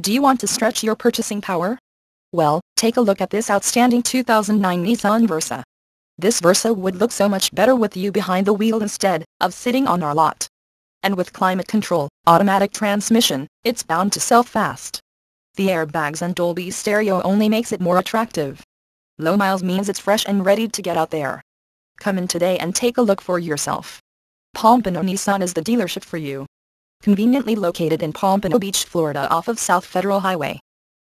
Do you want to stretch your purchasing power? Well, take a look at this outstanding 2009 Nissan Versa. This Versa would look so much better with you behind the wheel instead of sitting on our lot. And with climate control, automatic transmission, it's bound to sell fast. The airbags and Dolby stereo only makes it more attractive. Low miles means it's fresh and ready to get out there. Come in today and take a look for yourself. Pompano Nissan is the dealership for you. Conveniently located in Pompano Beach, Florida off of South Federal Highway.